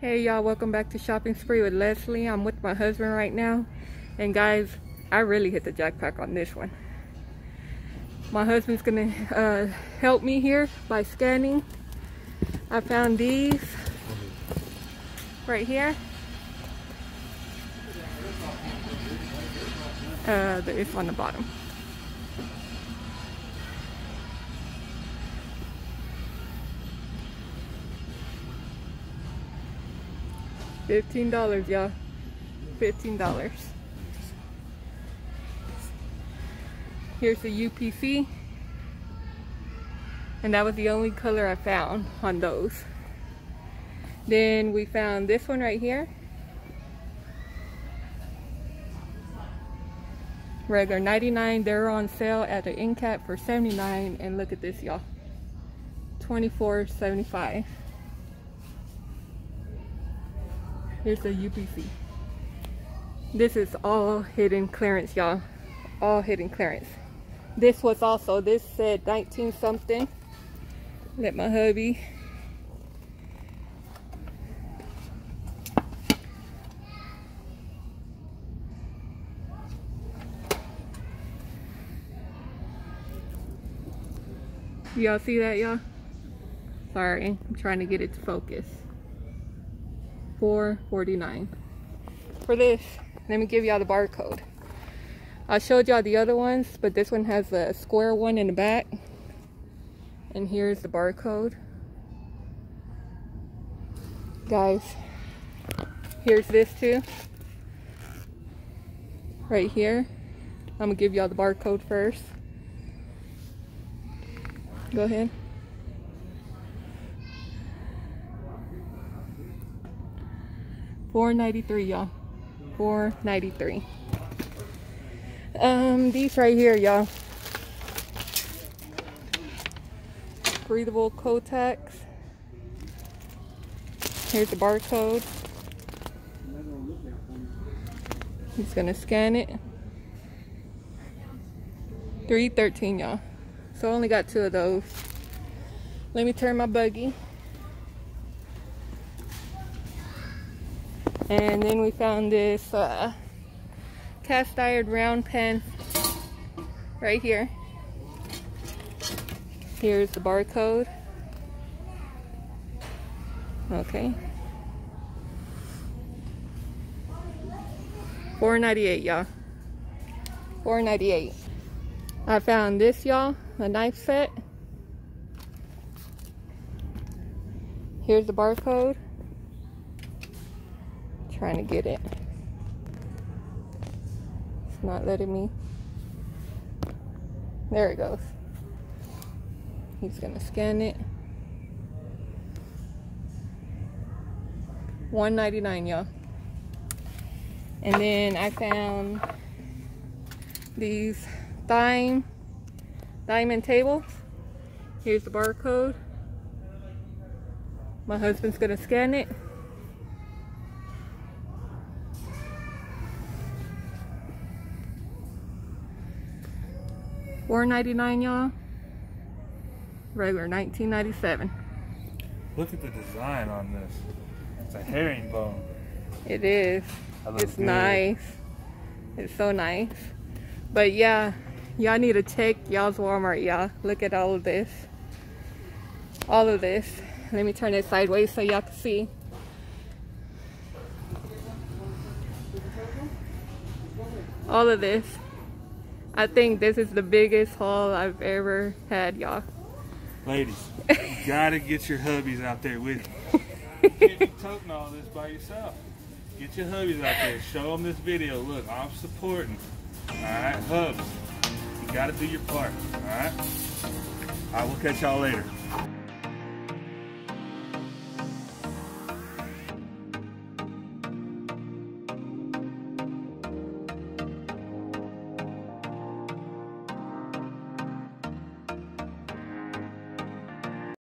Hey y'all, welcome back to Shopping Spree with Leslie. I'm with my husband right now. And guys, I really hit the jackpot on this one. My husband's gonna uh, help me here by scanning. I found these right here. Uh, it's on the bottom. $15, y'all. $15. Here's the UPC. And that was the only color I found on those. Then we found this one right here. Regular 99. They're on sale at the end cap for 79 And look at this, y'all. 24.75. Here's the UPC. This is all hidden clearance, y'all. All hidden clearance. This was also, this said 19 something. Let my hubby. Y'all see that, y'all? Sorry, I'm trying to get it to focus. 449 for this let me give y'all the barcode. I showed y'all the other ones but this one has a square one in the back. And here's the barcode. Guys here's this too. Right here. I'm gonna give y'all the barcode first. Go ahead 493 y'all. 493 um these right here y'all. Breathable Kotex. Here's the barcode. He's gonna scan it. 313 y'all. So I only got two of those. Let me turn my buggy And then we found this uh, cast iron round pen right here. Here's the barcode. Okay. 498 y'all. 498 I found this y'all, a knife set. Here's the barcode trying to get it. It's not letting me. There it goes. He's gonna scan it. 199 y'all. And then I found these dime diamond tables. Here's the barcode. My husband's gonna scan it. $4.99, y'all. Regular 19.97. Look at the design on this. It's a herringbone. It is. It's good. nice. It's so nice. But yeah, y'all need to check y'all's Walmart, y'all. Look at all of this. All of this. Let me turn it sideways so y'all can see. All of this. I think this is the biggest haul I've ever had, y'all. Ladies, you gotta get your hubbies out there with you. You can't be toting all this by yourself. Get your hubbies out there. Show them this video. Look, I'm supporting. All right, hubs. You gotta do your part. All right. I will catch y'all later.